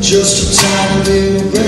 Just a tiny little